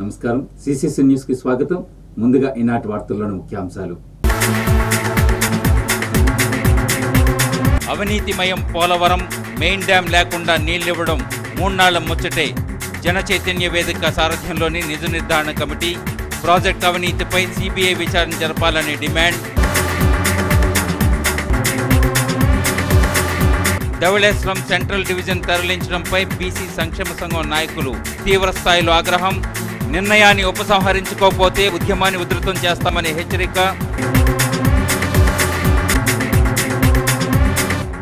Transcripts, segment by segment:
నమస్కారం. సిసిసి న్యూస్కి స్వాగతం. ముందుగా ఈనాటి వార్తల్లోని ముఖ్యాంశాలు. అవినీతిమయం పోలవరం మెయిన్ డ్యాం లేకుండా నీళ్ళివ్వడం మూన్నాళ్ళ ముచ్చటే. జన చైతన్య వేదిక సారథ్యంలోని నిజ నిర్ధారణ కమిటీ ప్రాజెక్ట్ అవినీతిపై సిబిఐ విచారణ జరపాలని డిమాండ్. ధవళేశ్వరం సెంట్రల్ డివిజన్ తరలించడంపై బీసీ సంక్షేమ సంఘం నాయకులు తీవ్ర స్థాయిలో ఆగ్రహం. నిర్ణయాన్ని ఉపసంహరించుకోకపోతే ఉద్యమాన్ని ఉధృతం చేస్తామని హెచ్చరిక.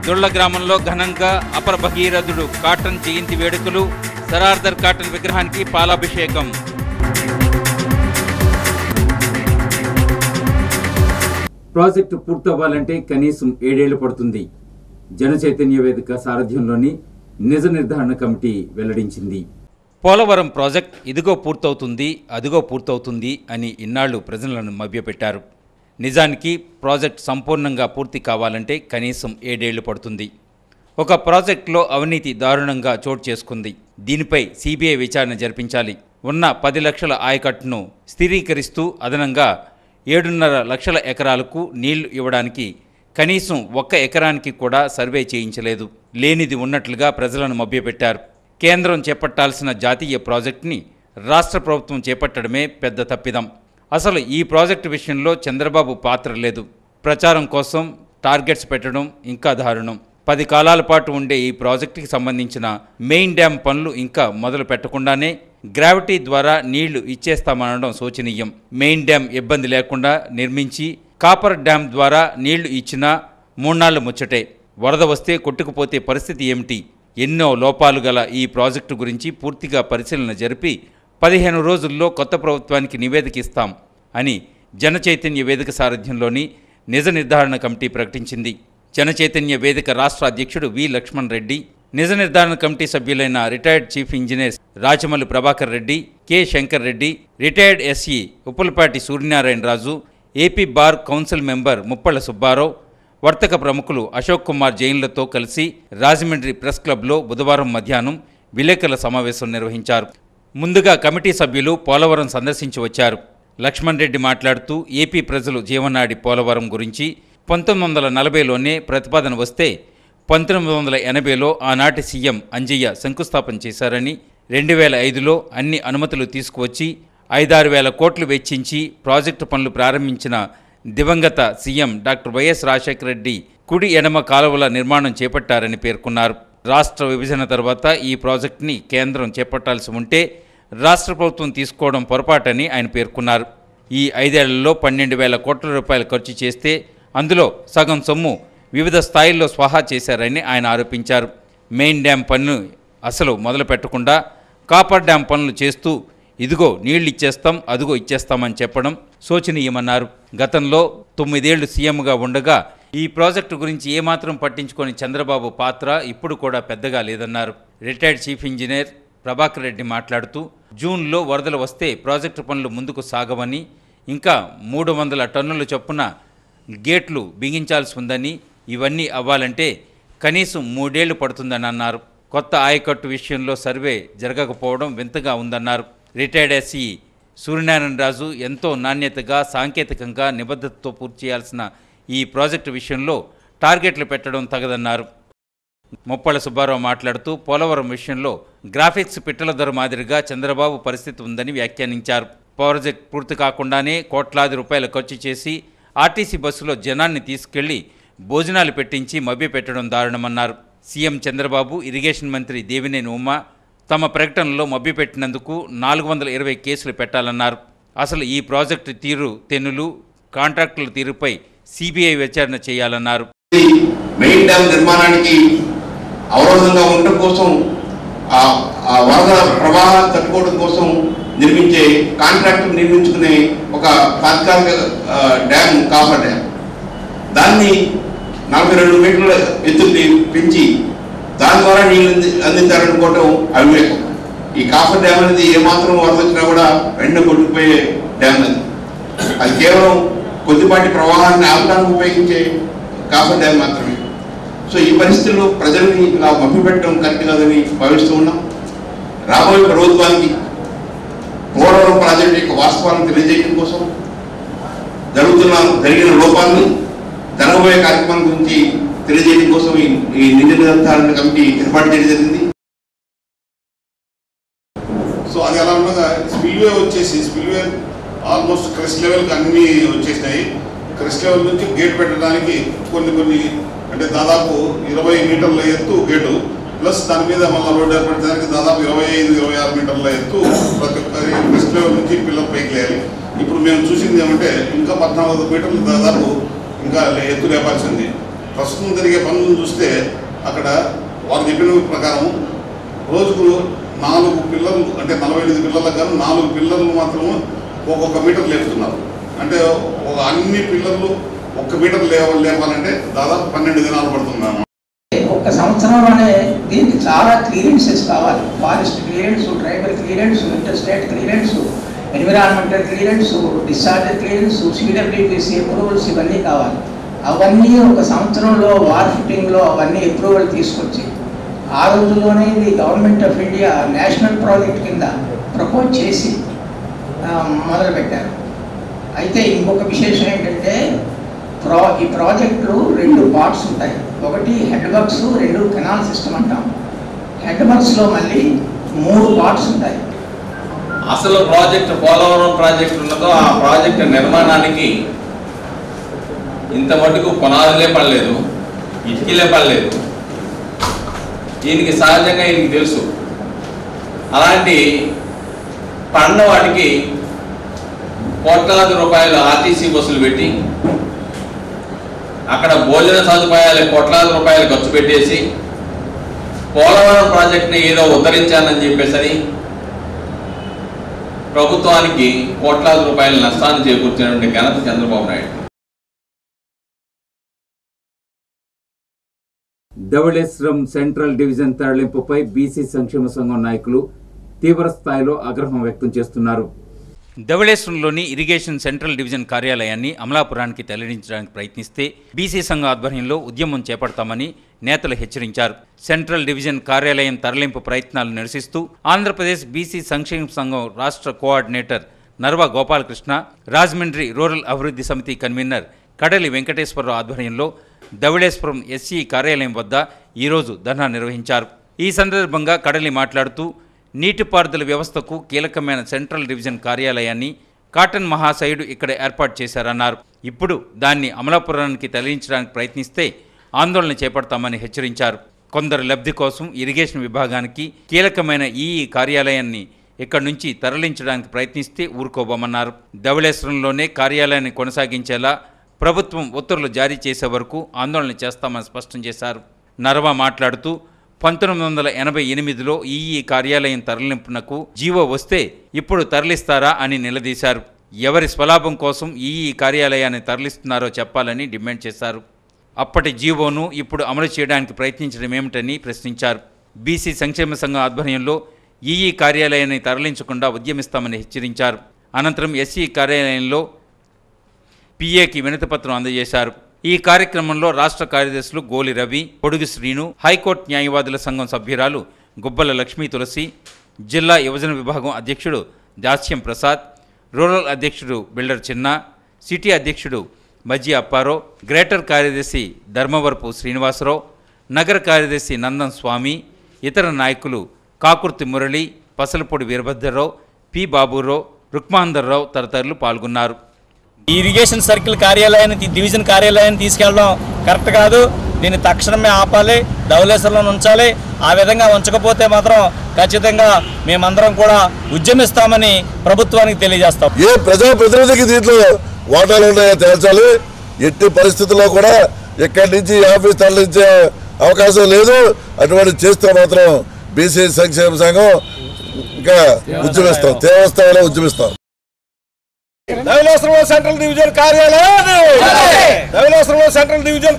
దుళ్ళ గ్రామంలో ఘనంగా అపర భగీరథుడు కాటన్ జయంతి వేడుకలు సరార్దర్ కాటన్ విగ్రహానికి పాలాభిషేకం. ప్రాజెక్టు పూర్తవ్వాలంటే కనీసం ఏడేళ్ళు పడుతుంది. జన చైతన్య వేదిక సారథ్యంలోని నిజ నిర్ధారణ కమిటీ వెల్లడించింది. పోలవరం ప్రాజెక్ట్ ఇదిగో పూర్తవుతుంది అదిగో పూర్తవుతుంది అని ఇన్నాళ్ళు ప్రజలను మభ్యపెట్టారు. నిజానికి ప్రాజెక్ట్ సంపూర్ణంగా పూర్తి కావాలంటే కనీసం ఏడేళ్ళు పడుతుంది. ఒక ప్రాజెక్టులో అవినీతి దారుణంగా చోటు చేసుకుంది. దీనిపై సిబిఐ విచారణ జరిపించాలి. ఉన్న పది లక్షల ఆయకట్టును స్థిరీకరిస్తూ అదనంగా ఏడున్నర లక్షల ఎకరాలకు నీళ్ళు ఇవ్వడానికి కనీసం ఒక్క ఎకరానికి కూడా సర్వే చేయించలేదు. లేనిది ఉన్నట్లుగా ప్రజలను మభ్యపెట్టారు. కేంద్రం చేపట్టాల్సిన జాతీయ ప్రాజెక్టుని రాష్ట్ర ప్రభుత్వం చేపట్టడమే పెద్ద తప్పిదం. అసలు ఈ ప్రాజెక్టు విషయంలో చంద్రబాబు పాత్ర లేదు. ప్రచారం కోసం టార్గెట్స్ పెట్టడం ఇంకా దారుణం. పది కాలాల పాటు ఉండే ఈ ప్రాజెక్టుకి సంబంధించిన మెయిన్ డ్యామ్ పనులు ఇంకా మొదలు పెట్టకుండానే గ్రావిటీ ద్వారా నీళ్ళు ఇచ్చేస్తామనడం శోచనీయం. మెయిన్ డ్యామ్ ఇబ్బంది లేకుండా నిర్మించి కాపర్ డ్యామ్ ద్వారా నీళ్ళు ఇచ్చినా నాళ్ళు ముచ్చటే. వరద వస్తే కొట్టుకుపోతే పరిస్థితి ఏమిటి? ఎన్నో లోపాలు గల ఈ ప్రాజెక్టు గురించి పూర్తిగా పరిశీలన జరిపి పదిహేను రోజుల్లో కొత్త ప్రభుత్వానికి నివేదిక ఇస్తాం అని జన చైతన్య వేదిక సారథ్యంలోని నిజ నిర్ధారణ కమిటీ ప్రకటించింది. జన చైతన్య వేదిక రాష్ట్ర అధ్యక్షుడు వి లక్ష్మణ్ రెడ్డి నిజ నిర్ధారణ committee సభ్యులైన retired chief engineer Rajamalli Prabhakar Reddy K Shankar Reddy retired SE Uppalapati Suryanarayana Raju AP bar council member Muppalla Subbarao వర్తక ప్రముఖులు అశోక్ కుమార్ జైన్లతో కలిసి రాజమండ్రి ప్రెస్ క్లబ్లో బుధవారం మధ్యాహ్నం విలేకరుల సమావేశం నిర్వహించారు. ముందుగా కమిటీ సభ్యులు పోలవరం సందర్శించి వచ్చారు. లక్ష్మణ్ రెడ్డి మాట్లాడుతూ ఏపీ ప్రజలు జీవనాడి పోలవరం గురించి పంతొమ్మిది వందల నలభైలోనే ప్రతిపాదన వస్తే పంతొమ్మిది వందల ఎనభైలో ఆనాటి సీఎం అంజయ్య శంకుస్థాపన చేశారని రెండు వేల ఐదులో అన్ని అనుమతులు తీసుకువచ్చి ఐదారు వేల కోట్లు వెచ్చించి ప్రాజెక్టు పనులు ప్రారంభించిన దివంగత CM doctor YS Rajasekhara Reddy కుడి ఎడమ కాలువల నిర్మాణం చేపట్టారని పేర్కొన్నారు. రాష్ట్ర విభజన తర్వాత ఈ ప్రాజెక్టుని కేంద్రం చేపట్టాల్సి ఉంటే రాష్ట్ర ప్రభుత్వం తీసుకోవడం పొరపాటని ఆయన పేర్కొన్నారు. ఈ ఐదేళ్ళలో పన్నెండు వేల కోట్ల రూపాయలు ఖర్చు చేస్తే అందులో సగం సొమ్ము వివిధ స్థాయిల్లో స్వాహా చేశారని ఆయన ఆరోపించారు. మెయిన్ డ్యాం పనులు అసలు మొదలు పెట్టకుండా కాపర్ డ్యాం పనులు చేస్తూ ఇదిగో నీళ్ళు ఇచ్చేస్తాం అదిగో ఇచ్చేస్తామని చెప్పడం శోచనీయమన్నారు. గతంలో తొమ్మిదేళ్ళు సీఎంగా ఉండగా ఈ ప్రాజెక్టు గురించి ఏమాత్రం పట్టించుకొని చంద్రబాబు పాత్ర ఇప్పుడు కూడా పెద్దగా లేదన్నారు. Retired chief engineer Prabhakar Reddy మాట్లాడుతూ జూన్లో వరదలు వస్తే ప్రాజెక్టు పనులు ముందుకు సాగవని ఇంకా మూడు వందల టన్నుల చొప్పున గేట్లు బిగించాల్సి ఉందని ఇవన్నీ అవ్వాలంటే కనీసం మూడేళ్ళు పడుతుందని అన్నారు. కొత్త ఆయకట్టు విషయంలో సర్వే జరగకపోవడం వింతగా ఉందన్నారు. రిటైర్డ్ ఎస్సీ సూర్యనారాయణ రాజు ఎంతో నాణ్యతగా సాంకేతికంగా నిబద్ధతతో పూర్తి చేయాల్సిన ఈ ప్రాజెక్టు విషయంలో టార్గెట్లు పెట్టడం తగదన్నారు. ముప్పల సుబ్బారావు మాట్లాడుతూ పోలవరం విషయంలో గ్రాఫిక్స్ పిట్టల ధర మాదిరిగా చంద్రబాబు పరిస్థితి ఉందని వ్యాఖ్యానించారు. ప్రాజెక్ట్ పూర్తి కాకుండానే కోట్లాది రూపాయలు ఖర్చు చేసి ఆర్టీసీ బస్సులో జనాన్ని తీసుకెళ్ళి భోజనాలు పెట్టించి మభ్యపెట్టడం దారుణమన్నారు. సీఎం చంద్రబాబు ఇరిగేషన్ మంత్రి దేవినేని ఉమా తమ ప్రకటనలో మభ్యపెట్టినందుకు నాలుగు వందల ఇరవై కేసులు పెట్టాలన్నారు. అసలు ఈ ప్రాజెక్టు తీరు తెన్నులు కాంట్రాక్టుల తీరుపై సిబిఐ విచారణ చేయాలన్నారు. మెయిన్ డ్యామ్ నిర్మాణానికి అవరోధంగా ఉండటం కోసం ఆ వరద ప్రవాహాన్ని తట్టుకోవడం కోసం నిర్మించే కాంట్రాక్టర్ నిర్మించుకునే ఒక తాత్కాలిక డ్యామ్ కాపర్ డ్యామ్. దాన్ని నలభై రెండు మీటర్ల ఎత్తుని పెంచి దాని ద్వారా నీళ్ళు అంది అందించాలనుకోవటం అవివేకం. ఈ కాఫర్ డ్యామ్ అనేది ఏమాత్రం వరద వచ్చినా కూడా వెంటనే కొట్టుకుపోయే డ్యామ్ అది. అది కేవలం కొద్దిపాటి ప్రవాహాన్ని ఆపడానికి ఉపయోగించే కాఫర్ డ్యామ్ మాత్రమే. సో ఈ పరిస్థితుల్లో ప్రజల్ని ఇలా మభ్యపెట్టడం కరెక్ట్ కాదని భావిస్తూ ఉన్నాం. రాబోయే ప్రభుత్వానికి పోలవరం వాస్తవాలను తెలియజేయడం కోసం జరుగుతున్న జరిగిన లోపాన్ని జరగబోయే కార్యక్రమం గురించి తెలియజేయడం కోసం ఈ ఈ నిధి కమిటీ ఏర్పాటు చేయడం జరిగింది. సో అది అలా ఉండగా స్పిల్వే వచ్చేసి స్పిల్వే ఆల్మోస్ట్ క్రెస్ట్ లెవెల్కి అన్నీ వచ్చేసినాయి. క్రెస్ట్ లెవెల్ నుంచి గేట్ పెట్టడానికి కొన్ని కొన్ని అంటే దాదాపు ఇరవై మీటర్ల ఎత్తు గేటు ప్లస్ దాని మీద మళ్ళీ రోడ్డు ఏర్పడడానికి దాదాపు ఇరవై ఐదు ఇరవై ఆరు మీటర్ల ఎత్తు ప్రతి ఒక్కరి క్రెస్ట్ లెవెల్ నుంచి పిల్లలు పైకి లేయాలి. ఇప్పుడు మేము చూసింది ఏమంటే ఇంకా పద్నాలుగు మీటర్లు దాదాపు ఇంకా ఎత్తు లేపాల్సింది. ప్రస్తుతం జరిగే పనులను చూస్తే అక్కడ వారు చెప్పిన ప్రకారం రోజుకు నాలుగు పిల్లలు అంటే నలభై ఐదు పిల్లలకు గాను నాలుగు పిల్లలు మాత్రము ఒక్కొక్క మీటర్ లేపుతున్నారు. అంటే ఒక అన్ని పిల్లలు ఒక్క మీటర్ లేవ లేపాలంటే దాదాపు పన్నెండు దినాలు పడుతున్నాను ఒక్క సంవత్సరంలోనే దీనికి చాలా క్లియరెన్సెస్ కావాలి. Forest clearance tribal clearance inter state clearance environmental clearance discharge clearance CWPC approvals ఇవన్నీ కావాలి. అవన్నీ ఒక సంవత్సరంలో వార్ ఫిట్టింగ్లో అవన్నీ అప్రూవల్ తీసుకొచ్చి ఆ రోజుల్లోనే ఇది government of India national project కింద ప్రపోజ్ చేసి మొదలుపెట్టారు. అయితే ఇంకొక విశేషం ఏంటంటే ప్రా ఈ ప్రాజెక్టులు రెండు పార్ట్స్ ఉంటాయి. ఒకటి హెడ్ వర్క్స్ రెండు కెనాల్ సిస్టమ్ అంటాం. హెడ్ వర్క్స్లో మళ్ళీ మూడు పార్ట్స్ ఉంటాయి. అసలు ప్రాజెక్ట్ పోలవరం ప్రాజెక్ట్ ఉన్నదో ఆ ప్రాజెక్ట్ నిర్మాణానికి ఇంత మటుకు పునాదులే పడలేదు ఇటుకీలే పడలేదు. దీనికి సహజంగా ఈయనకి తెలుసు. అలాంటి పడిన వాటికి కోట్లాది రూపాయలు ఆర్టీసీ బస్సులు పెట్టి అక్కడ భోజన సదుపాయాలు కోట్లాది రూపాయలు ఖర్చు పెట్టేసి పోలవరం ప్రాజెక్ట్ని ఏదో ఉద్ధరించానని చెప్పేసరి ప్రభుత్వానికి కోట్లాది రూపాయల నష్టాన్ని చేకూర్చినటువంటి ఘనత చంద్రబాబు నాయుడు. ధవళేశ్వరం సెంట్రల్ డివిజన్ తరలింపుపై బీసీ సంక్షేమ సంఘం నాయకులు తీవ్ర స్థాయిలో ఆగ్రహం వ్యక్తం చేస్తున్నారు. ధవళేశ్వరంలోని ఇరిగేషన్ సెంట్రల్ డివిజన్ కార్యాలయాన్ని అమలాపురానికి తరలించడానికి ప్రయత్నిస్తే బీసీ సంఘ ఆధ్వర్యంలో ఉద్యమం చేపడతామని నేతలు హెచ్చరించారు. సెంట్రల్ డివిజన్ కార్యాలయం తరలింపు ప్రయత్నాలు నిరసిస్తూ ఆంధ్రప్రదేశ్ బీసీ సంక్షేమ సంఘం రాష్ట్ర కోఆర్డినేటర్ నర్వ గోపాలకృష్ణ రాజమండ్రి రూరల్ అభివృద్ధి సమితి కన్వీనర్ కడలి వెంకటేశ్వరరావు ఆధ్వర్యంలో ధవళేశ్వరం ఎస్సీ కార్యాలయం వద్ద ఈరోజు ధర్నా నిర్వహించారు. ఈ సందర్భంగా కడలి మాట్లాడుతూ నీటిపారుదల వ్యవస్థకు కీలకమైన సెంట్రల్ డివిజన్ కార్యాలయాన్ని కాటన్ మహాశయుడు ఇక్కడ ఏర్పాటు చేశారన్నారు. ఇప్పుడు దాన్ని అమలాపురానికి తరలించడానికి ప్రయత్నిస్తే ఆందోళన చేపడతామని హెచ్చరించారు. కొందరు లబ్ధి కోసం ఇరిగేషన్ విభాగానికి కీలకమైన ఈ కార్యాలయాన్ని ఇక్కడి నుంచి తరలించడానికి ప్రయత్నిస్తే ఊరుకోబోమన్నారు. ధవళేశ్వరంలోనే కార్యాలయాన్ని కొనసాగించేలా ప్రభుత్వం ఉత్తర్వులు జారీ చేసే వరకు ఆందోళన చేస్తామని స్పష్టం చేశారు. నర్వా మాట్లాడుతూ పంతొమ్మిది వందల ఎనభై ఎనిమిదిలో ఈఈ కార్యాలయం తరలింపునకు జీవో వస్తే ఇప్పుడు తరలిస్తారా అని నిలదీశారు. ఎవరి స్వలాభం కోసం ఈఈ కార్యాలయాన్ని తరలిస్తున్నారో చెప్పాలని డిమాండ్ చేశారు. అప్పటి జీవోను ఇప్పుడు అమలు చేయడానికి ప్రయత్నించడం ఏమిటని ప్రశ్నించారు. బీసీ సంక్షేమ సంఘం ఆధ్వర్యంలో ఈఈ కార్యాలయాన్ని తరలించకుండా ఉద్యమిస్తామని హెచ్చరించారు. అనంతరం ఎస్సీ కార్యాలయంలో పిఏకి వినతిపత్రం అందజేశారు. ఈ కార్యక్రమంలో రాష్ట్ర కార్యదర్శులు గోలి రవి పొడుగు శ్రీను హైకోర్టు న్యాయవాదుల సంఘం సభ్యురాలు గుబ్బల లక్ష్మీ తులసి జిల్లా యువజన విభాగం అధ్యక్షుడు దాస్యం ప్రసాద్ రూరల్ అధ్యక్షుడు బిల్డర్ చిన్న సిటీ అధ్యక్షుడు మజ్జి అప్పారో గ్రేటర్ కార్యదర్శి ధర్మవరపు శ్రీనివాసరావు నగర కార్యదర్శి నందన్ స్వామి ఇతర నాయకులు కాకుర్తి మురళి పసలపొడి వీరభద్రరావు పి బాబురావు రుక్మాందర్రావు తదితరులు పాల్గొన్నారు. ఈ ఇరిగేషన్ సర్కిల్ కార్యాలయాన్ని డివిజన్ కార్యాలయాన్ని తీసుకెళ్ళడం కరెక్ట్ కాదు. దీన్ని తక్షణమే ఆపాలి ధవలేశ్వరంలో ఉంచాలి. ఆ విధంగా ఉంచకపోతే మాత్రం ఖచ్చితంగా మేమందరం కూడా ఉద్యమిస్తామని ప్రభుత్వానికి తెలియజేస్తాం. ఏ ప్రజాప్రతినిధికి దీంట్లో వాటాలు ఉన్నాయో తేల్చాలి. ఎట్టి పరిస్థితుల్లో కూడా ఇక్కడి నుంచి ఆఫీస్ తరలించే అవకాశం లేదు. అటువంటి చేస్తే మాత్రం బీసీ సంక్షేమ సంఘం ఇంకా ఉద్యమిస్తాం. తీవ్రస్థాయిలో ఉద్యమిస్తాం. ధవలేశ్వరంలో సెంట్రల్ డివిజన్ ధవలేశ్వరంలో సెంట్రల్ డివిజన్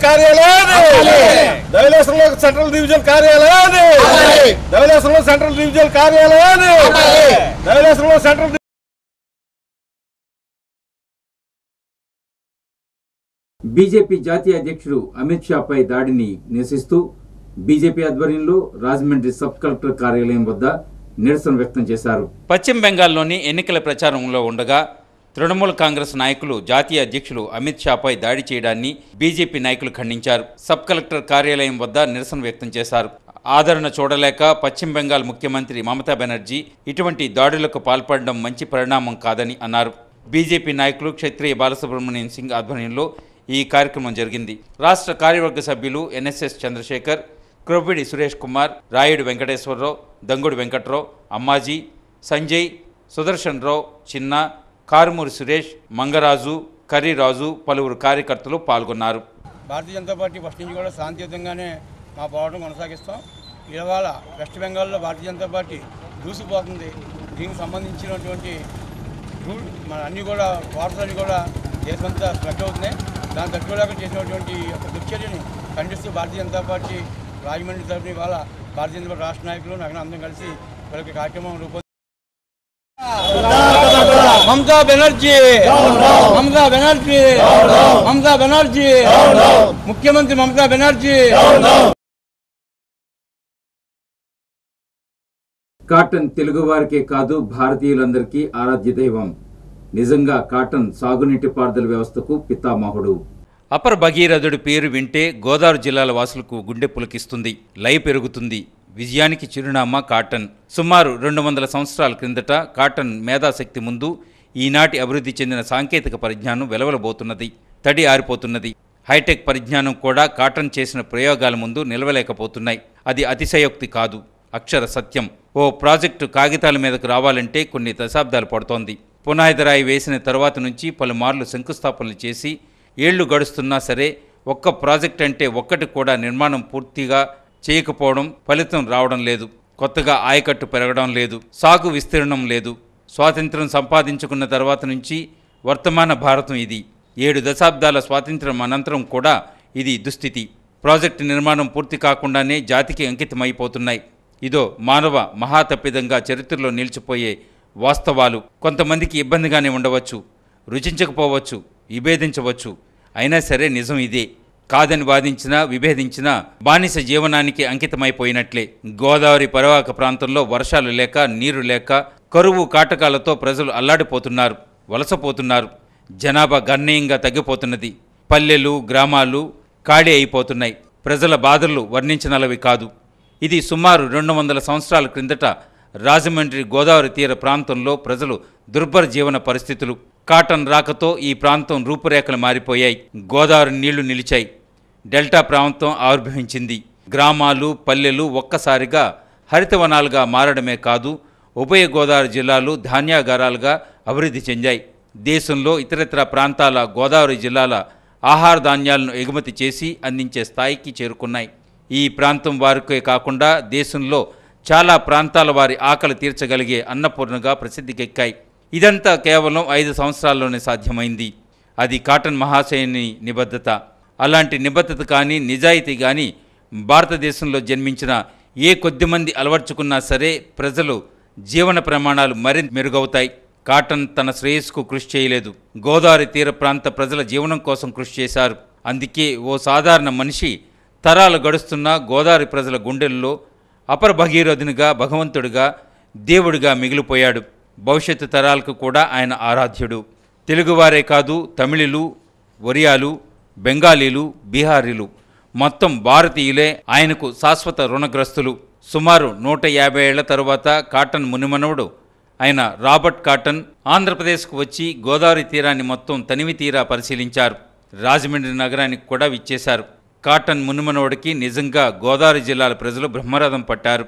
ధవలేశ్వరంలో సెంట్రల్ డివిజన్ ధవలేశ్వరంలో సెంట్రల్ డివిజన్ ధవలేశ్వరంలో సెంట్రల్ బీజేపీ జాతీయ అధ్యక్షుడు అమిత్ షాపై దాడిని నిరసిస్తూ బీజేపీ ఆధ్వర్యంలో రాజమండ్రి సబ్ కలెక్టర్ కార్యాలయం వద్ద నిరసన వ్యక్తం చేశారు. పశ్చిమ బెంగాల్లోని ఎన్నికల ప్రచారంలో ఉండగా తృణమూల్ కాంగ్రెస్ నాయకులు జాతీయ అధ్యక్షులు అమిత్ షాపై దాడి చేయడాన్ని బీజేపీ నాయకులు ఖండించారు. సబ్ కలెక్టర్ కార్యాలయం వద్ద నిరసన వ్యక్తం చేశారు. ఆదరణ చూడలేక పశ్చిమ బెంగాల్ ముఖ్యమంత్రి మమతా బెనర్జీ ఇటువంటి దాడులకు పాల్పడడం మంచి పరిణామం కాదని అన్నారు. బీజేపీ నాయకులు క్షత్రియ బాలసుబ్రహ్మణ్యం సింగ్ ఆధ్వర్యంలో ఈ కార్యక్రమం జరిగింది. రాష్ట్ర కార్యవర్గ సభ్యులు ఎన్ఎస్ఎస్ చంద్రశేఖర్ క్రొవ్విడి సురేష్ కుమార్ రాయుడు వెంకటేశ్వరరావు దంగుడు వెంకట్రావు అమ్మాజీ సంజయ్ సుదర్శన్ రావు చిన్న కారుమూరి సురేష్ మంగరాజు కర్రీరాజు పలువురు కార్యకర్తలు పాల్గొన్నారు. భారతీయ జనతా పార్టీ ఫస్ట్ నుంచి కూడా శాంతియుతంగానే మా పోరాటం కొనసాగిస్తాం. ఇవాళ వెస్ట్ బెంగాల్లో భారతీయ జనతా పార్టీ దూసిపోతుంది దీనికి సంబంధించినటువంటి రూల్ మన అన్నీ కూడా వార్తలన్నీ కూడా దేశమంతా స్ప్రెడ్ అవుతున్నాయి. దాన్ని తట్టుకోలేక చేసినటువంటి యొక్క దుశ్చర్యని ఖండిస్తూ భారతీయ జనతా పార్టీ రాజమండ్రి తరఫున ఇవాళ భారతీయ జనతా పార్టీ రాష్ట్ర నాయకులు నగరం అందరం కలిసి వీళ్ళకి కార్యక్రమం రూపొంది మమతా బెనర్జీ. మమతా బెనర్జీ. మమతా బెనర్జీ. ముఖ్యమంత్రి మమతా బెనర్జీ. కాటన్ తెలుగువారికే కాదు భారతీయులందరికీ ఆరాధ్య దైవం. నిజంగా కాటన్ సాగునీటి పారుదల వ్యవస్థకు పితామహుడు. అపర భగీరథుడి పేరు వింటే గోదావరి జిల్లాల వాసులకు గుండె పులకిస్తుంది. లయ పెరుగుతుంది. విజయానికి చిరునామా కాటన్. సుమారు రెండు వందల సంవత్సరాల క్రిందట కాటన్ మేధాశక్తి ముందు ఈనాటి అభివృద్ధి చెందిన సాంకేతిక పరిజ్ఞానం వెలవలబోతున్నది తడి ఆరిపోతున్నది. హైటెక్ పరిజ్ఞానం కూడా కాటన్ చేసిన ప్రయోగాల ముందు నిలవలేకపోతున్నాయి. అది అతిశయోక్తి కాదు. అక్షర సత్యం. ఓ ప్రాజెక్టు కాగితాల మీదకు రావాలంటే కొన్ని దశాబ్దాలు పడుతోంది. పునాయిదరాయి వేసిన తరువాత నుంచి పలుమార్లు శంకుస్థాపనలు చేసి ఏళ్ళు గడుస్తున్నా సరే ఒక్క ప్రాజెక్ట్ అంటే ఒక్కటి కూడా నిర్మాణం పూర్తిగా చేయకపోవడం ఫలితం రావడం లేదు. కొత్తగా ఆయకట్టు పెరగడం లేదు. సాగు విస్తీర్ణం లేదు. స్వాతంత్రం సంపాదించుకున్న తర్వాత నుంచి వర్తమాన భారతం ఇది. ఏడు దశాబ్దాల స్వాతంత్రం అనంతరం కూడా ఇది దుస్థితి. ప్రాజెక్టు నిర్మాణం పూర్తి కాకుండానే జాతికి అంకితమైపోతున్నాయి. ఇదో మానవ మహాతప్పిదంగా చరిత్రలో నిలిచిపోయే వాస్తవాలు. కొంతమందికి ఇబ్బందిగానే ఉండవచ్చు రుచించకపోవచ్చు విభేదించవచ్చు. అయినా సరే నిజం ఇదే. కాదని వాదించినా విభేదించినా బానిస జీవనానికి అంకితమైపోయినట్లే. గోదావరి పరవాక ప్రాంతంలో వర్షాలు లేక నీరు లేక కరువు కాటకాలతో ప్రజలు అల్లాడిపోతున్నారు వలసపోతున్నారు. జనాభా గణనీయంగా తగ్గిపోతున్నది. పల్లెలు గ్రామాలు ఖాళీ అయిపోతున్నాయి. ప్రజల బాధలు వర్ణించనలవి కాదు. ఇది సుమారు రెండు వందల సంవత్సరాల క్రిందట రాజమండ్రి గోదావరి తీర ప్రాంతంలో ప్రజలు దుర్భర జీవన పరిస్థితులు. కాటన్ రాకతో ఈ ప్రాంతం రూపురేఖలు మారిపోయాయి. గోదావరి నీళ్ళు నిలిచాయి. డెల్టా ప్రాంతం ఆవిర్భవించింది. గ్రామాలు పల్లెలు ఒక్కసారిగా హరితవనాలుగా మారడమే కాదు ఉభయ గోదావరి జిల్లాలు ధాన్యాగారాలుగా అభివృద్ధి చెందాయి. దేశంలో ఇతరత్ర ప్రాంతాల గోదావరి జిల్లాల ఆహార ధాన్యాలను ఎగుమతి చేసి అందించే స్థాయికి చేరుకున్నాయి. ఈ ప్రాంతం వారికే కాకుండా దేశంలో చాలా ప్రాంతాల వారి ఆకలి తీర్చగలిగే అన్నపూర్ణగా ప్రసిద్ధికెక్కాయి. ఇదంతా కేవలం ఐదు సంవత్సరాల్లోనే సాధ్యమైంది. అది కాటన్ మహాశయుని నిబద్ధత. అలాంటి నిబద్ధత కానీ నిజాయితీ కానీ భారతదేశంలో జన్మించిన ఏ కొద్దిమంది అలవర్చుకున్నా సరే ప్రజలు జీవన ప్రమాణాలు మరింత మెరుగవుతాయి. కాటన్ తన శ్రేయస్కు కృషి చేయలేదు. గోదావరి తీర ప్రాంత ప్రజల జీవనం కోసం కృషి చేశారు. అందుకే ఓ సాధారణ మనిషి తరాలు గడుస్తున్న గోదావరి ప్రజల గుండెల్లో అపర భగీరథునిగా భగవంతుడిగా దేవుడిగా మిగిలిపోయాడు. భవిష్యత్తు తరాలకు కూడా ఆయన ఆరాధ్యుడు. తెలుగువారే కాదు తమిళులు ఒరియాలు బెంగాలీలు బీహారీలు. మొత్తం భారతీయులే ఆయనకు శాశ్వత రుణగ్రస్తులు. సుమారు నూట యాభై ఏళ్ళ తరువాత కాటన్ మునిమనవుడు ఆయన రాబర్ట్ కాటన్ ఆంధ్రప్రదేశ్కు వచ్చి గోదావరి తీరాన్ని మొత్తం తనివి తీరా పరిశీలించారు. రాజమండ్రి నగరానికి కూడా విచ్చేశారు. కాటన్ మునిమనవుడికి నిజంగా గోదావరి జిల్లాల ప్రజలు బ్రహ్మరథం పట్టారు.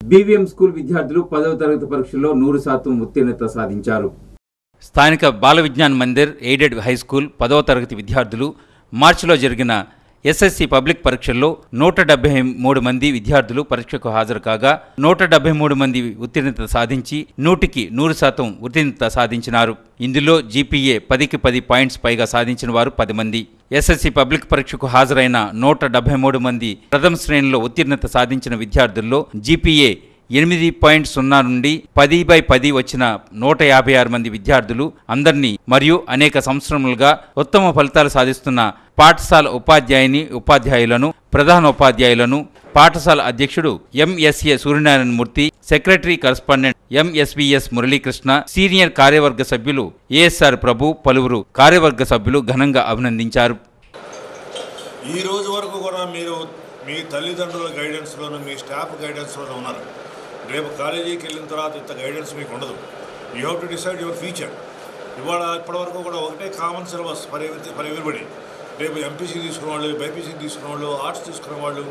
బీవీఎం స్కూల్ విద్యార్థులు పదవ తరగతి పరీక్షల్లో నూరు శాతం ఉత్తీర్ణత సాధించారు. స్థానిక Bala Vignan Mandir aided high school పదవ తరగతి విద్యార్థులు మార్చిలో జరిగిన ఎస్ఎస్సి పబ్లిక్ పరీక్షల్లో నూట డెబ్బై మూడు మంది విద్యార్థులు పరీక్షకు హాజరు కాగా నూట డెబ్బై మూడు మంది ఉత్తీర్ణత సాధించి నూటికి నూరు శాతం ఉత్తీర్ణత సాధించినారు. ఇందులో జీపీఏ పదికి పది పాయింట్స్ పైగా సాధించిన వారు పది మంది. ఎస్ఎస్సి పబ్లిక్ పరీక్షకు హాజరైన నూట డెబ్బై మూడు మంది ప్రథమ శ్రేణిలో ఉత్తీర్ణత సాధించిన విద్యార్థుల్లో జీపీఏ ఎనిమిది పాయింట్ సున్నా నుండి పది బై పది వచ్చిన నూట యాభై ఆరు మంది విద్యార్థులు అందరినీ మరియు అనేక సంవత్సరములుగా ఉత్తమ ఫలితాలు సాధిస్తున్న పాఠశాల ఉపాధ్యాయుని ఉపాధ్యాయులను ప్రధాన ఉపాధ్యాయులను పాఠశాల అధ్యక్షుడు MSA Suryanarayana Murthy secretary correspondent MSBS Muralikrishna senior కార్యవర్గ సభ్యులు ఏఎస్ఆర్ ప్రభు పలువురు కార్యవర్గ సభ్యులు ఘనంగా అభినందించారు ఈ రోజు వరకు కూడా మీరు మీ తల్లిదండ్రుల గైడెన్స్లోనూ మీ స్టాఫ్ గైడెన్స్లోనూ ఉన్నారు రేపు కాలేజీకి వెళ్ళిన తర్వాత ఇంత గైడెన్స్ మీకు ఉండదు you have to decide your future ఇవాళ ఇప్పటివరకు కూడా ఒకటే కామన్ సిలబస్ ఫర్ ఫర్ రేపు ఎంపీసీ తీసుకున్న వాళ్ళు బైపీసీ తీసుకున్న వాళ్ళు ఆర్ట్స్ తీసుకున్న వాళ్ళు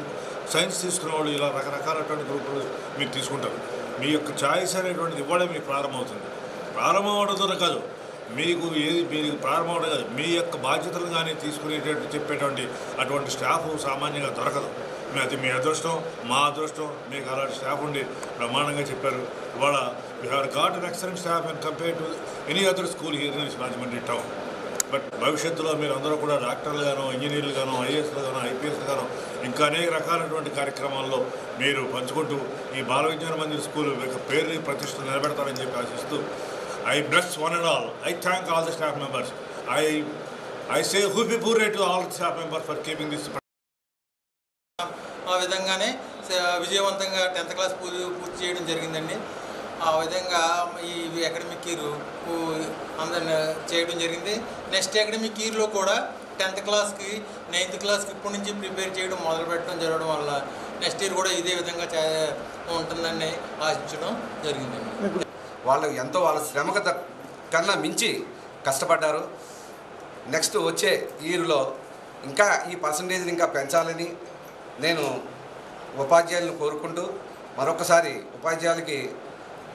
సైన్స్ తీసుకున్న వాళ్ళు ఇలా రకరకాలటువంటి గ్రూపులు మీరు తీసుకుంటారు. మీ యొక్క ఛాయిస్ అనేటువంటిది ఇవ్వడం మీకు ప్రారంభమవుతుంది. ప్రారంభం అవడం కాదు మీకు ఏది మీకు ప్రారంభం అవడం కాదు మీ యొక్క బాధ్యతలు కానీ తీసుకునేటట్టు చెప్పేటువంటి అటువంటి స్టాఫ్ సామాన్యంగా దొరకదు. మీ అది మీ అదృష్టం మా అదృష్టం మీకు అలాంటి స్టాఫ్ ఉండి బ్రహ్మాండంగా చెప్పారు. ఇవాళ we have got an excellent staff and compare to any other school here in Rajahmundry town but భవిష్యత్తులో మీరు అందరూ కూడా డాక్టర్లు గాను ఇంజనీర్లు గాను ఐఏఎస్లు గాను ఐపీఎస్ గాను ఇంకా అనేక రకాలైనటువంటి కార్యక్రమాల్లో మీరు పంచుకుంటూ ఈ బాల విజ్ఞాన మందిర్ స్కూల్ యొక్క పేరుని ప్రతిష్ట నిలబెడతారని చెప్పి ఆశిస్తూ I bless one and all. I thank all the staff members. I I say who be pure to all staff members for keeping this ఆ విధంగానే విజయవంతంగా టెన్త్ క్లాస్ పూర్తి పూర్తి చేయడం జరిగిందండి. ఆ విధంగా ఈ అకాడమిక్ ఇయర్ అందరిని చేయడం జరిగింది. నెక్స్ట్ అకాడమిక్ ఇయర్లో కూడా టెన్త్ క్లాస్కి నైన్త్ క్లాస్కి ఇప్పటి నుంచి ప్రిపేర్ చేయడం మొదలు పెట్టడం జరగడం వల్ల నెక్స్ట్ ఇయర్ కూడా ఇదే విధంగా ఉంటుందని ఆశించడం జరిగిందండి వాళ్ళు ఎంతో వాళ్ళ శ్రమకు కన్నా మించి కష్టపడ్డారు. నెక్స్ట్ వచ్చే ఇయర్లో ఇంకా ఈ పర్సంటేజ్ని ఇంకా పెంచాలని నేను ఉపాధ్యాయులను కోరుకుంటూ మరొకసారి ఉపాధ్యాయులకి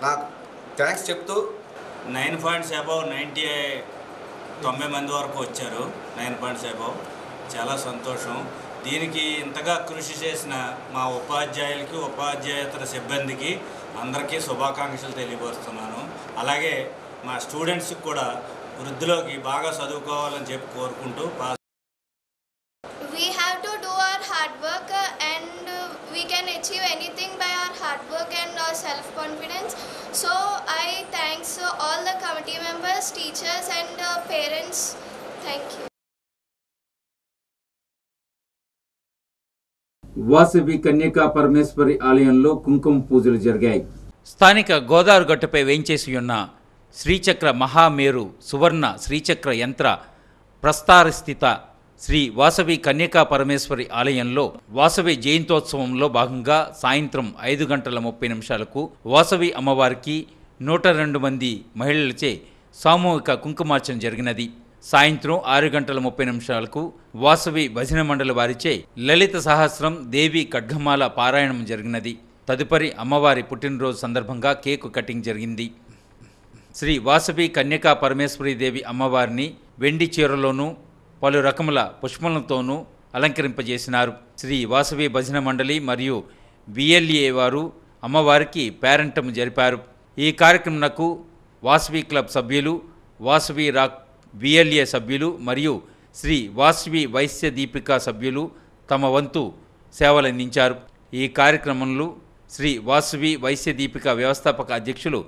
నా థ్యాంక్స్ చెప్తూ నైన్ పాయింట్స్ అబౌవ్ నైంటీ తొంభై మంది వరకు వచ్చారు. నైన్ పాయింట్స్ అబౌవ్ చాలా సంతోషం. దీనికి ఇంతగా కృషి చేసిన మా ఉపాధ్యాయులకి ఉపాధ్యాయేతర సిబ్బందికి అందరికీ శుభాకాంక్షలు తెలియపరుస్తున్నాను. అలాగే మా స్టూడెంట్స్కి కూడా వృద్ధిలోకి బాగా చదువుకోవాలని చెప్పి కోరుకుంటూ pass we have to do our hard work uh, and uh, we work and our self confidence so i thanks uh, all the committee members teachers and uh, parents thank you Vasavi Kanyaka Parameswari ఆలయంలో కుంకుమ పూజలు జరిగాయి స్థానిక గోదావరి గట్టుపై వేంచేసి ఉన్న శ్రీచక్ర మహామేరు సువర్ణ శ్రీచక్ర యంత్ర ప్రస్తారస్థిత శ్రీ వాసవి కన్యకా పరమేశ్వరి ఆలయంలో వాసవి జయంతోత్సవంలో భాగంగా సాయంత్రం ఐదు గంటల ముప్పై నిమిషాలకు వాసవి అమ్మవారికి నూట రెండు మంది మహిళలచే సామూహిక కుంకుమార్చన జరిగినది. సాయంత్రం ఆరు గంటల ముప్పై నిమిషాలకు వాసవి భజన మండలి వారిచే లలిత సహస్రం దేవి ఖడ్గమాల పారాయణం జరిగినది. తదుపరి అమ్మవారి పుట్టినరోజు సందర్భంగా కేకు కటింగ్ జరిగింది. శ్రీ వాసవి కన్యకా పరమేశ్వరి దేవి అమ్మవారిని వెండి చీరలోనూ పలు రకముల పుష్పములతోనూ అలంకరింపజేసినారు. శ్రీ వాసవి భజన మండలి మరియు బిఎల్ఏ వారు అమ్మవారికి పేరంటం జరిపారు. ఈ కార్యక్రమంకు వాసవి క్లబ్ సభ్యులు వాసవి రాక్ బిఎల్ఏ సభ్యులు మరియు శ్రీ వాసవి వైశ్య దీపిక సభ్యులు తమ వంతు సేవలందించారు. ఈ కార్యక్రమంలో శ్రీ వాసవి వైశ్య దీపిక వ్యవస్థాపక అధ్యక్షులు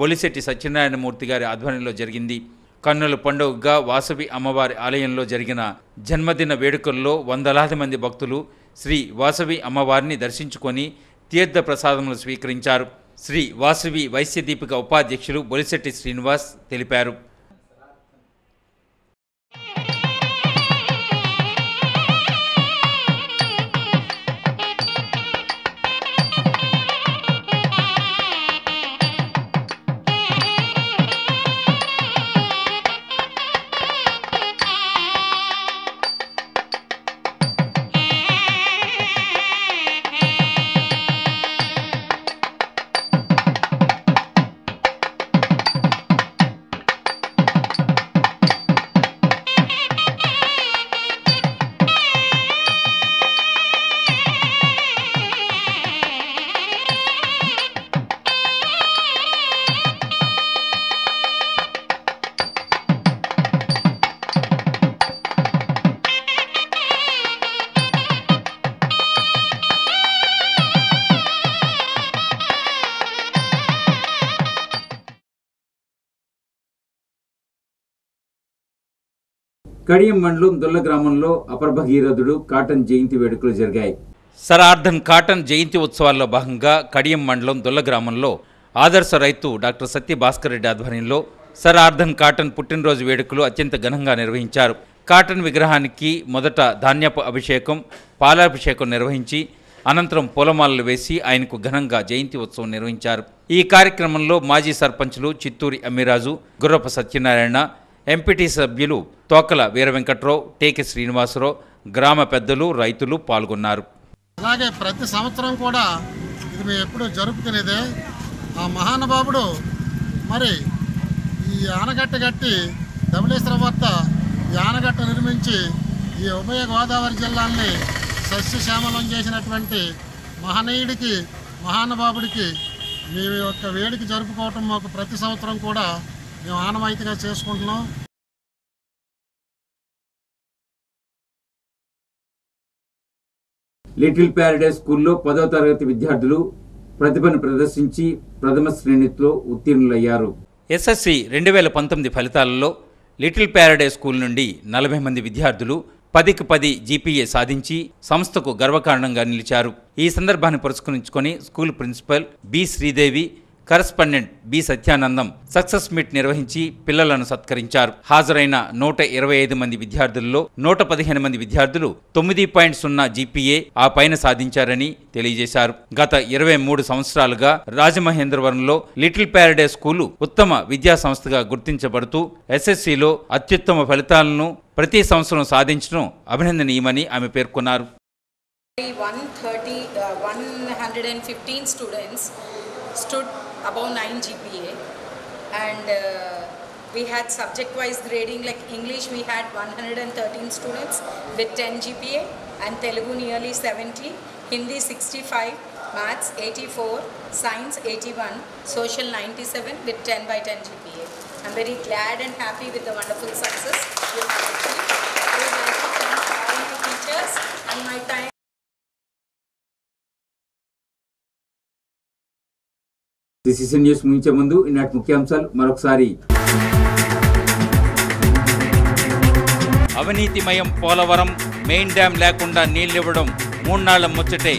బొలిశెట్టి సత్యనారాయణమూర్తి గారి ఆధ్వర్యంలో జరిగింది. కన్నుల పండుగగా వాసవి అమ్మవారి ఆలయంలో జరిగిన జన్మదిన వేడుకల్లో వందలాది మంది భక్తులు శ్రీ వాసవి అమ్మవారిని దర్శించుకొని తీర్థ ప్రసాదములు స్వీకరించారు. శ్రీ వాసవి వైశ్య దీపిక ఉపాధ్యక్షులు బొలిశెట్టి శ్రీనివాస్ తెలిపారు. కడియం మండలం దొల్ల గ్రామంలో అపరభగీరథుడు కాటన్ జయంతి వేడుకలు జరిగాయి. సర్ ఆర్థన్ కాటన్ జయంతి ఉత్సవాల్లో భాగంగా కడియం మండలం దొల్ల గ్రామంలో ఆదర్శ రైతు డాక్టర్ సత్య భాస్కర్ రెడ్డి ఆధ్వర్యంలో సర్ ఆర్థన్ కాటన్ పుట్టినరోజు వేడుకలు అత్యంత ఘనంగా నిర్వహించారు. కాటన్ విగ్రహానికి మొదట ధాన్యపు అభిషేకం పాలాభిషేకం నిర్వహించి అనంతరం పూలమాలలు వేసి ఆయనకు ఘనంగా జయంతి ఉత్సవం నిర్వహించారు. ఈ కార్యక్రమంలో మాజీ సర్పంచులు చిత్తూరి అమ్మిరాజు గుర్రప సత్యనారాయణ ఎంపీటీ సభ్యులు తోకల వీర వెంకట్రావు టేకి శ్రీనివాసరావు గ్రామ పెద్దలు రైతులు పాల్గొన్నారు. అలాగే ప్రతి సంవత్సరం కూడా ఇది మేము ఎప్పుడు జరుపుకునేదే. ఆ మహానుభావుడు మరి ఈ ఆనగట్ట కట్టి ధవళేశ్వర వద్ద ఈ ఆనగట్ట నిర్మించి ఈ ఉభయ గోదావరి జిల్లాల్ని సస్యశ్యామలం చేసినటువంటి మహనీయుడికి మహానుభావుడికి మీ యొక్క వేడికి జరుపుకోవటం మాకు ప్రతి సంవత్సరం కూడా మేము ఆనవాయితీగా చేసుకుంటున్నాం. లిటిల్ ప్యారడైజ్ స్కూల్లో పదో తరగతి విద్యార్థులు ప్రతిభను ప్రదర్శించి ప్రథమ శ్రేణితో ఉత్తీర్ణులయ్యారు. ఎస్ఎస్సి రెండు వేల పంతొమ్మిది ఫలితాలలో లిటిల్ ప్యారడైజ్ స్కూల్ నుండి నలభై మంది విద్యార్థులు పదికి పది జీపీఏ సాధించి సంస్థకు గర్వకారణంగా నిలిచారు. ఈ సందర్భాన్ని పురస్కరించుకొని school principal B Sridevi correspondent B Satyanandam success meet నిర్వహించి పిల్లలను సత్కరించారు. హాజరైన నూట ఇరవై ఐదు మంది విద్యార్థుల్లో నూట పదిహేను మంది విద్యార్థులు తొమ్మిది పాయింట్ సున్నా జీపీఏ ఆ పైన సాధించారని తెలియజేశారు. గత ఇరవై మూడు సంవత్సరాలుగా రాజమహేంద్రవరంలో లిటిల్ ప్యారడే స్కూలు ఉత్తమ విద్యా సంస్థగా గుర్తించబడుతూ ఎస్ఎస్సిలో అత్యుత్తమ ఫలితాలను ప్రతి సంవత్సరం సాధించడం అభినందనీయమని ఆమె పేర్కొన్నారు. 130, uh, 115 students stood above 9 GPA and uh, we had subject wise grading like English we had 113 students with 10 GPA and Telugu nearly 70, Hindi 65, Maths 84, Science 81, Social 97 with 10 by 10 GPA. I'm very glad and happy with the wonderful success you have achieved. I would like to thank all my teachers and my time. CCC news ముగించే ముందు ఈనాటి ముఖ్యాంశాలు మరొకసారి. అవినీతిమయం Polavaram main dam లేకుండా నీళ్ళివ్వడం మూన్నాళ్ళ ముచ్చటే.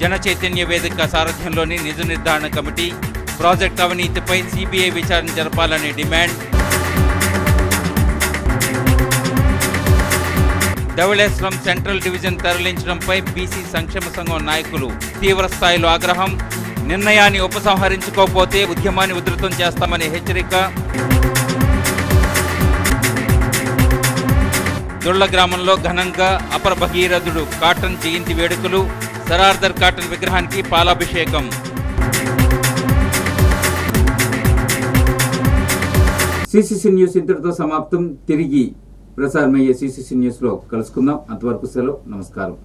జన చైతన్య వేదిక సారథ్యంలోని నిజ నిర్ధారణ కమిటీ ప్రాజెక్ట్ అవినీతిపై సిబిఐ విచారణ జరపాలని డిమాండ్. ధవళేశ్వరం సెంట్రల్ డివిజన్ తరలించడంపై బీసీ సంక్షేమ సంఘం నాయకులు తీవ్ర స్థాయిలో ఆగ్రహం. నిర్ణయాన్ని ఉపసంహరించుకోకపోతే ఉద్యమాన్ని ఉధృతం చేస్తామని హెచ్చరిక. దుళ్ళ గ్రామంలో ఘనంగా అపర భగీరథుడు కాటన్ జయంతి వేడుకలు సరార్దర్ కాటన్ విగ్రహానికి పాలాభిషేకం. సిసిసి న్యూస్ ఇంతటితో సమాప్తం. తిరిగి ప్రసారమయ్యే సిసిసి న్యూస్లో కలుసుకుందాం. అంతవరకు సెలవు. నమస్కారం.